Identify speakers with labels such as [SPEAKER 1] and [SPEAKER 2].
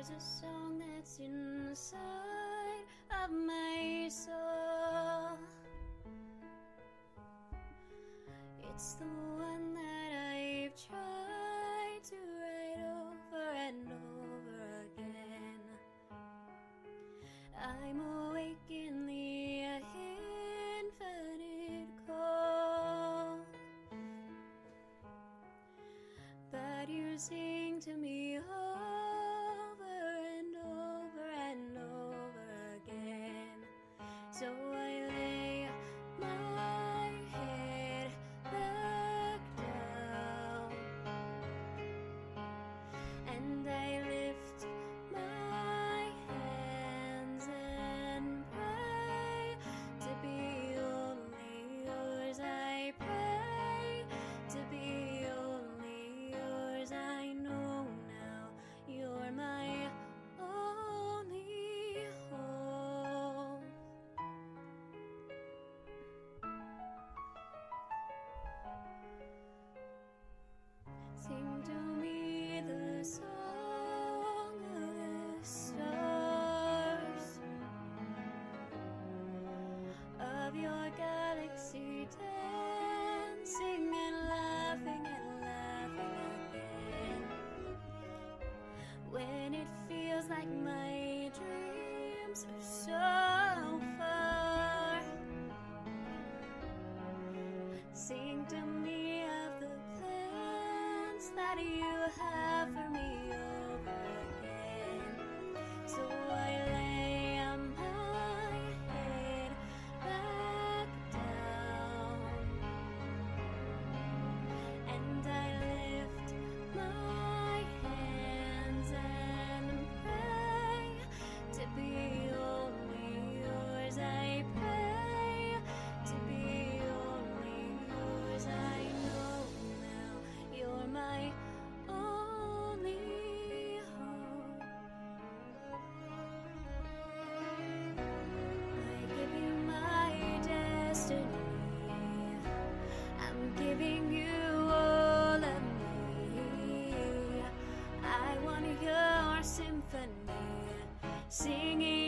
[SPEAKER 1] There's a song that's inside of my soul. It's the one that I've tried to write over and over again. I'm awake dancing and laughing and laughing again. When it feels like my dreams are so far, sing to me of the plans that you have for me over again. So I singing.